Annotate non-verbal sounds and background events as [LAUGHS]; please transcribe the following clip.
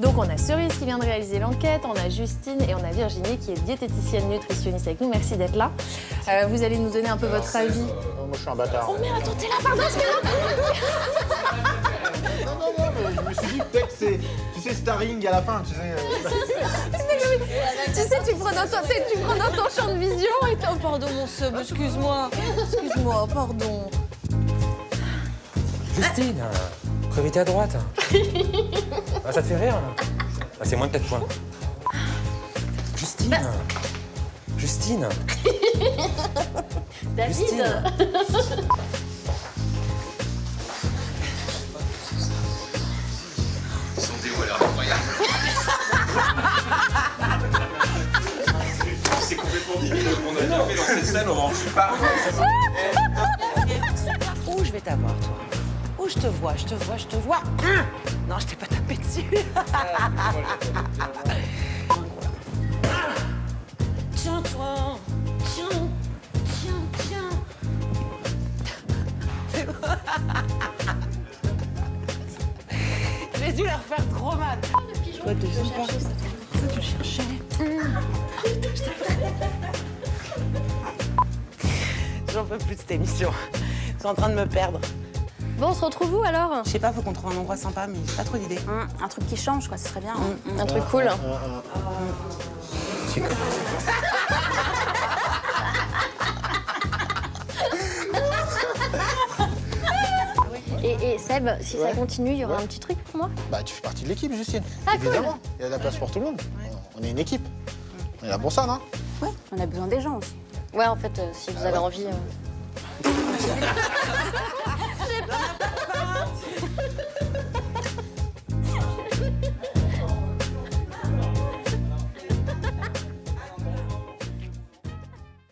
Donc on a Cerise qui vient de réaliser l'enquête, on a Justine et on a Virginie qui est diététicienne nutritionniste avec nous. Merci d'être là. Euh, vous allez nous donner un peu votre avis. Oh, moi, je suis un bâtard. Oh merde, attends, t'es là, pardon, Non, non, non, mais je me suis dit peut-être c'est, tu sais, starring à la fin, tu sais. euh, [LAUGHS] Tu sais, tu prends dans ton, tu prends dans ton champ de vision et. Oh, pardon, mon sub, excuse-moi. Excuse-moi, pardon. Justine, prévité à droite. [LAUGHS] Ah, ça te fait rire là Ah, C'est moins de 4 points. Justine Justine [LAUGHS] David Justine Son déo a l'air incroyable. C'est complètement débile. On a bien fait dans cette scène, on va en pas. [LAUGHS] Où je vais t'avoir, toi? Où je te vois, je te vois, je te vois. Hum non, je t'ai pas tapé dessus. [LAUGHS] Tiens, toi. Tiens. Tiens, tiens. J'ai dû leur faire trop mal. Toi, deuxième pas. Ça, tu cherchais. J'en peux plus de cette émission. Je suis en train de me perdre. Bon, on se retrouve où alors? Je sais pas, faut qu'on trouve un endroit sympa, mais j'ai pas trop d'idées. Hum, un truc qui change, quoi, ce serait bien. hein. Un truc cool. Et, et Seb, si ça continue, il y aura Ouais. un petit truc pour moi? Bah, tu fais partie de l'équipe, Justine. Ah, cool. Évidemment. Il y a de la place pour tout le monde. On est une équipe. On est là pour ça, non? Ouais, on a besoin des gens aussi. Ouais, en fait, euh, si vous avez envie. euh. [LAUGHS]